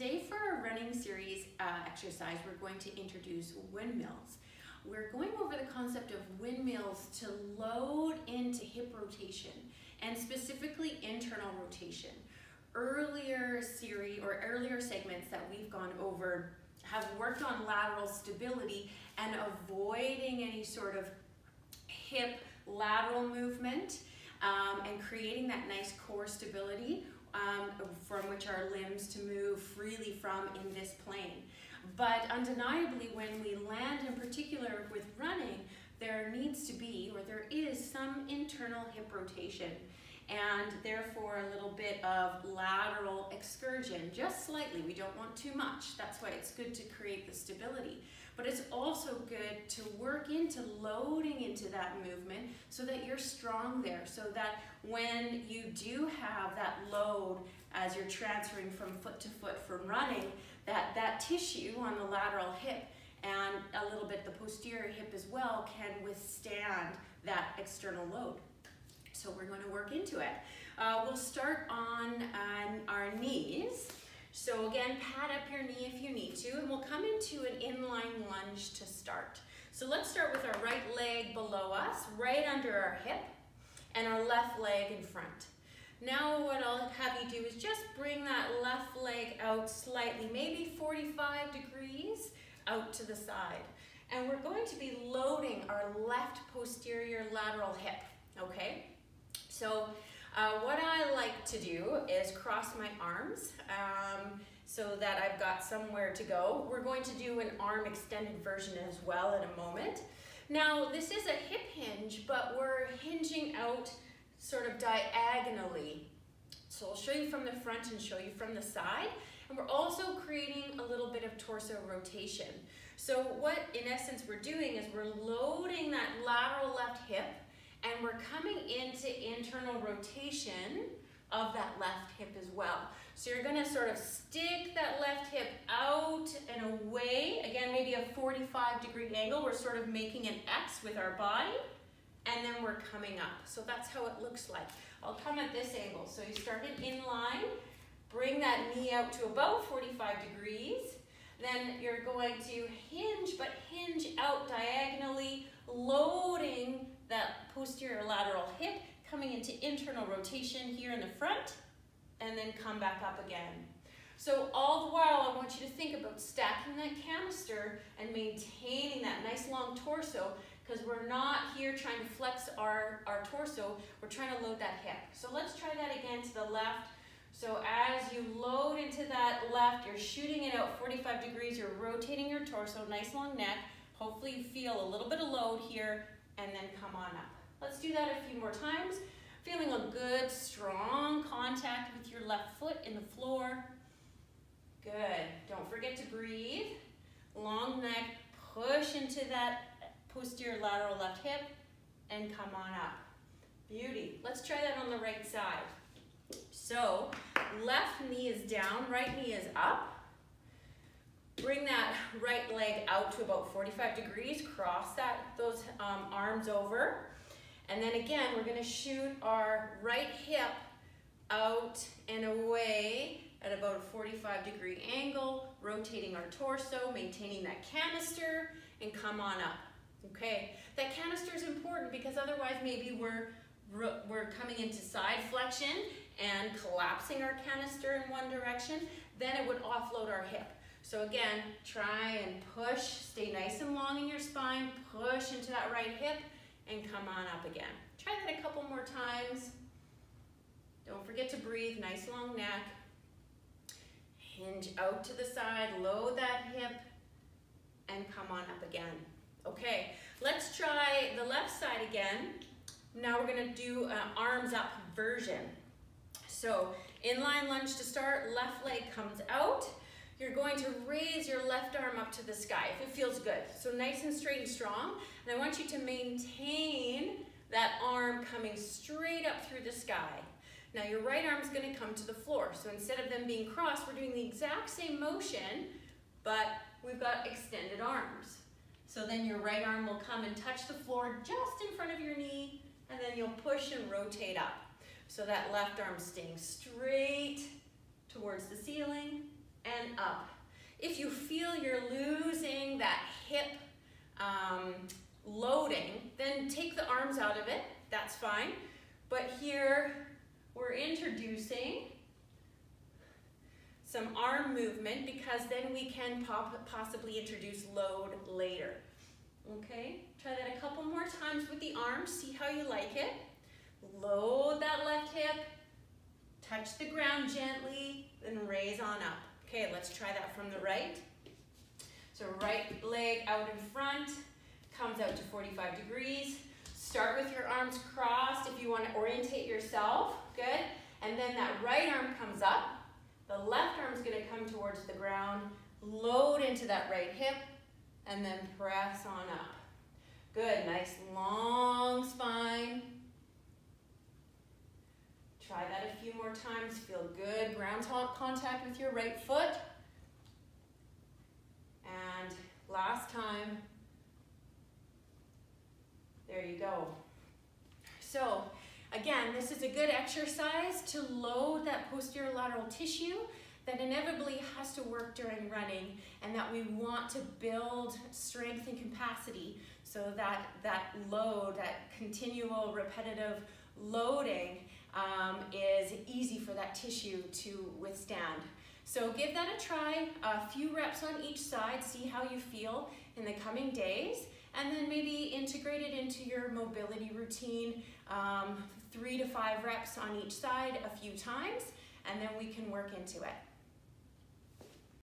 today for our running series uh, exercise, we're going to introduce windmills. We're going over the concept of windmills to load into hip rotation and specifically internal rotation. Earlier series or earlier segments that we've gone over have worked on lateral stability and avoiding any sort of hip lateral movement um, and creating that nice core stability um, from which our limbs to move freely from in this plane. But undeniably, when we land in particular with running, there needs to be, or there is, some internal hip rotation and therefore a little bit of lateral excursion, just slightly. We don't want too much. That's why it's good to create the stability. But it's also good to work into loading into that movement so that you're strong there, so that when you do have that load as you're transferring from foot to foot from running, that that tissue on the lateral hip and a little bit the posterior hip as well can withstand that external load. So we're going to work into it. Uh, we'll start on, on our knees. So again, pat up your knee if you need to, and we'll come into an inline lunge to start. So let's start with our right leg below us, right under our hip, and our left leg in front. Now what I'll have you do is just bring that left leg out slightly, maybe 45 degrees out to the side. And we're going to be loading our left posterior lateral hip, okay? So uh, what I like to do is cross my arms um, so that I've got somewhere to go. We're going to do an arm extended version as well in a moment. Now this is a hip hinge, but we're hinging out sort of diagonally. So I'll show you from the front and show you from the side. And we're also creating a little bit of torso rotation. So what in essence we're doing is we're loading that lateral left hip and we're coming into internal rotation of that left hip as well. So you're gonna sort of stick that left hip out and away. Again, maybe a 45 degree angle. We're sort of making an X with our body and then we're coming up. So that's how it looks like. I'll come at this angle. So you started in line, bring that knee out to about 45 degrees. Then you're going to hinge, but hinge out diagonally, loading that posterior lateral hip, coming into internal rotation here in the front, and then come back up again. So all the while, I want you to think about stacking that canister and maintaining that nice long torso because we're not here trying to flex our, our torso, we're trying to load that hip. So let's try that again to the left. So as you load into that left, you're shooting it out 45 degrees, you're rotating your torso, nice long neck. Hopefully you feel a little bit of load here and then come on up. Let's do that a few more times. Feeling a good, strong contact with your left foot in the floor. Good. Don't forget to breathe. Long neck, push into that posterior lateral left hip, and come on up. Beauty. Let's try that on the right side. So, left knee is down, right knee is up. Bring that right leg out to about 45 degrees. Cross that those um, arms over. And then again, we're gonna shoot our right hip out and away at about a 45 degree angle, rotating our torso, maintaining that canister, and come on up. Okay, that canister is important because otherwise maybe we're we're coming into side flexion and collapsing our canister in one direction, then it would offload our hip. So again, try and push, stay nice and long in your spine, push into that right hip, and come on up again. Try that a couple more times. Don't forget to breathe, nice long neck. Hinge out to the side, load that hip, and come on up again. Okay, let's try the left side again. Now we're gonna do an arms up version. So inline lunge to start, left leg comes out, you're going to raise your left arm up to the sky if it feels good. So nice and straight and strong. And I want you to maintain that arm coming straight up through the sky. Now your right arm is going to come to the floor. So instead of them being crossed, we're doing the exact same motion, but we've got extended arms. So then your right arm will come and touch the floor just in front of your knee, and then you'll push and rotate up. So that left arm staying straight towards the ceiling, and up. If you feel you're losing that hip um, loading, then take the arms out of it, that's fine. But here, we're introducing some arm movement because then we can possibly introduce load later. Okay, try that a couple more times with the arms, see how you like it. Load that left hip, touch the ground gently, then raise on up. Okay, let's try that from the right. So right leg out in front, comes out to 45 degrees. Start with your arms crossed if you want to orientate yourself, good. And then that right arm comes up, the left arm is going to come towards the ground, load into that right hip, and then press on up. Good, nice long spine. Try that a few more times. Feel good ground contact with your right foot. And last time. There you go. So Again, this is a good exercise to load that posterior lateral tissue that inevitably has to work during running and that we want to build strength and capacity so that that load, that continual repetitive loading um, is easy for that tissue to withstand. So give that a try, a few reps on each side, see how you feel in the coming days, and then maybe integrate it into your mobility routine um, three to five reps on each side a few times, and then we can work into it.